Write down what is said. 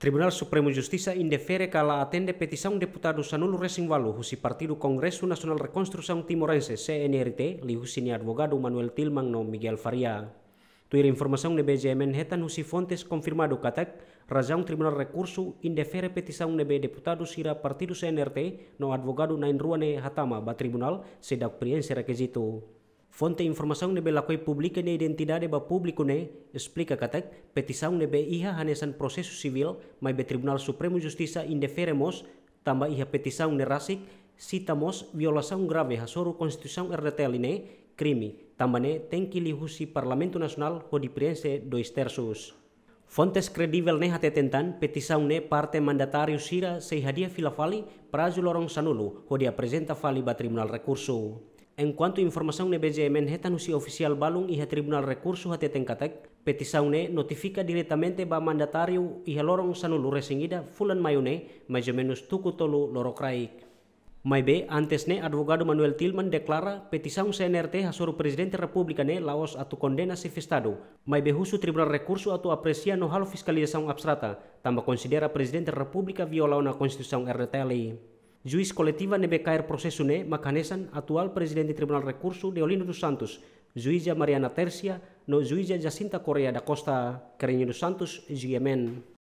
Tribunal Supremo Justiça indefere cala atende petição deputado Sanulo Racing Walu husi Partido Congresso Nacional Reconstrução Timorense CNRT li husini advogado Manuel Tilman no Miguel Faria. Tuir informação de BGMN hetan husi fontes confirmado katak razão Tribunal Recurso indefere petição de deputado sira Partido CNRT no advogado Nain Ruane Hatama ba Tribunal sedak priense requisito. Fonte informação nebe lakoi publica ne identidade ba público ne explica katak petição nebe iha hanesan processo civil mai be Tribunal Supremo Justiça indeferemos tamba iha petição ne rasik citamos violação grave hasoru Constituição RDTL ne crime tambane tem que lihusi Parlamento Nacional ho dipriense dois terços. Fontes kredibel ne hate tentan petição ne parte mandatário sira se hadia fila fali prazo lorong sanulu ho dia apresenta fali ba Tribunal Recurso. Enquanto informação ne BGMN heta no si oficial balung iha tribunal recurso hate tengkatek, petição ne notifica diretamente ba mandatário iha lorong sanulu resingida fulan mayune, mais ou menos tuku tolu lorokraik. Mai antes ne advogado Manuel Tilman declara petição CNRT hasoro presidente República ne laos atu condena se festado. Mai be husu tribunal recurso atu aprecia no halo fiscalização abstrata, tamba considera presidente República viola na Constituição RTLI. Juiz coletiva nebe caer proceso ne macanesan atual presidente do Tribunal Recurso Deolino dos Santos, juíza Mariana Tercia, no juíza Jacinta Correa da Costa Carinho dos Santos, GMN.